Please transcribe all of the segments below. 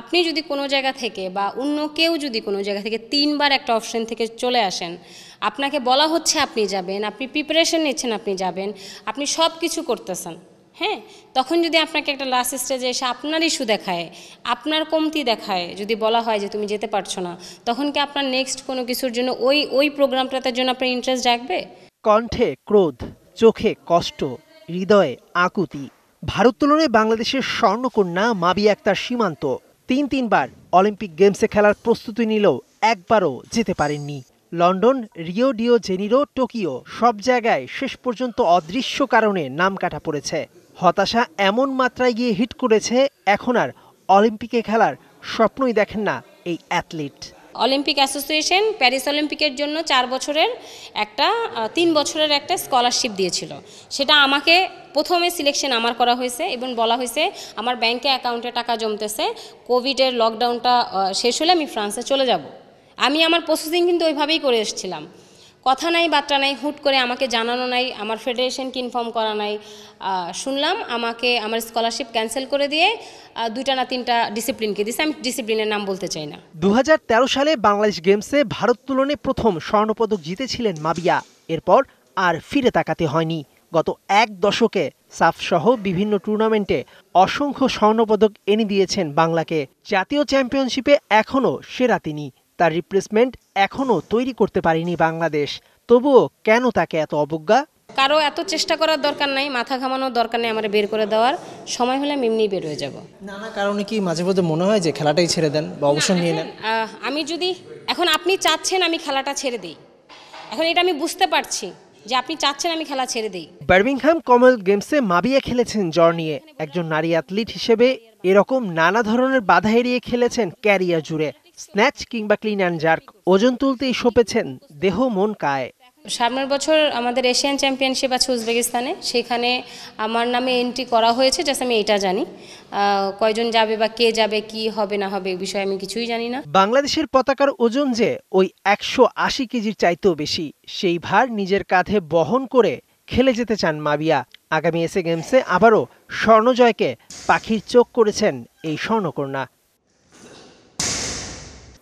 আপনি যদি কোনো জায়গা থেকে বা অন্য কেউ যদি কোনো জায়গা থেকে তিনবার একটা অপশন থেকে চলে আসেন, আপনাকে বলা হচ্ছে আপনি যাবেন, আপনি প্রিপারেশন নিচ্ছেন, আপনি যাবেন, আপনি সব কিছু করতেছেন হ্যাঁ? তখন যদি আপনাকে একটা লাস্ট স্টেজে এসে আপনার ইস্যু দেখায়, আপনার কমতি দেখায়, যদি বলা হয় যে তুমি যেতে পারছ না, তখন কি আপনার নেক্সট কোনো কিছুর জন্য ওই ওই প্রোগ্রামটাতে জন্য আপনার ইন্টারেস্ট রাখবে কণ্ঠে ক্রোধ, চোখে কষ্ট, হৃদয়ে আকুতি। ভারোত্তোলনে বাংলাদেশের স্বর্ণকন্যা মাবি আক্তার সীমান্ত। তিন তিনবার অলিম্পিক গেমসে খেলার প্রস্তুতি নিলেও একবারও যেতে পারেননি। London, Rio de Janeiro, Tokyo সব জায়গায় শেষ পর্যন্ত অদৃশ্য কারণে নাম কাটা পড়েছে। হতাশা এমন মাত্রায় গিয়ে হিট করেছে, এখন আর অলিম্পিকে খেলার স্বপ্নই দেখেন না এই অ্যাথলিট। অলিম্পিক অ্যাসোসিয়েশন প্যারিস অলিম্পিকের জন্য চার বছরের একটা তিন বছরের একটা স্কলারশিপ দিয়েছিল। সেটা আমাকে প্রথমে সিলেকশন আমার করা হয়েছে এবং বলা হয়েছে, আমার ব্যাংকে অ্যাকাউন্টে টাকা জমতেছে কোভিডের লকডাউনটা শেষ হলে আমি ফ্রান্সে চলে যাব। আমি আমার প্রসেসিং কিন্তু ওইভাবেই করে এসেছিলাম। কথা নাই, বার্তা নাই, হুট করে আমাকে জানানো নাই, আমার ফেডারেশনকে ইনফর্ম করা নাই। শুনলাম আমাকে আমার স্কলারশিপ ক্যান্সেল করে দিয়ে দুইটা না তিনটা ডিসিপ্লিনকে দিছে। আমি ডিসিপ্লিনের নাম বলতে চাই না। দু হাজার তেরো সালে বাংলাদেশ গেমসে ভারোত্তোলনে প্রথম স্বর্ণপদক জিতেছিলেন মাবিয়া। এরপর আর ফিরে তাকাতে হয়নি। গত এক দশকে সাফসহ বিভিন্ন টুর্নামেন্টে অসংখ্য স্বর্ণপদক এনে দিয়েছেন বাংলাকে। জাতীয় চ্যাম্পিয়নশিপে এখনও সেরা তিনি। তার রিপ্লেসমেন্ট এখনও তৈরি করতে পারেনি বাংলাদেশ। তবুও কেন তাকে এত অবজ্ঞা? কারও এত চেষ্টা করার দরকার নাই মাথা ঘামানোর দরকার নেই আমার বের করে দেওয়ার। সময় হলে আমি এমনিই বের হয়ে যাব। নানা কারণে কি মাঝে মধ্যে মনে হয় যে খেলাটাই ছেড়ে দেন বা অবসর নিয়ে নেন? আমি যদি এখন আপনি চাচ্ছেন আমি খেলাটা ছেড়ে দিই। এখন এটা আমি বুঝতে পারছি যে আপনি চাচ্ছেন আমি খেলা ছেড়ে দিই। বার্মিংহাম কমনওয়েলথ গেমসে মাবিয়া খেলেছেন জ্বর নিয়ে। একজন নারী অ্যাথলিট হিসেবে এরকম নানা ধরনের বাধা এড়িয়ে খেলেছেন ক্যারিয়ার জুড়ে। স্ন্যাচ কিংবা ক্লিন অ্যান্ড জার্ক ওজন তুলতেই সপেছেন দেহ মন কায়। সামনের বছর আমাদের এশিয়ান চ্যাম্পিয়নশিপ আছে উজবেকিস্তানে। সেখানে আমার নামে এন্ট্রি করা হয়েছে জাস্ট আমি এটা জানি। কয়জন যাবে বা কে যাবে কি হবে না হবে এই বিষয়ে আমি কিছুই জানি না। বাংলাদেশের পতাকার ওজন যে ওই একশো আশি কেজির চাইতেও বেশি সেই ভার নিজের কাঁধে বহন করে খেলে যেতে চান মাবিয়া। আগামী এসে গেমসে আবারও স্বর্ণজয়কে পাখির চোখ করেছেন এই স্বর্ণকন্যা।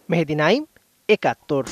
মেহেদি নাইম একাত্তর।